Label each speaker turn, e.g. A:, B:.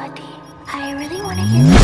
A: I really want to hear.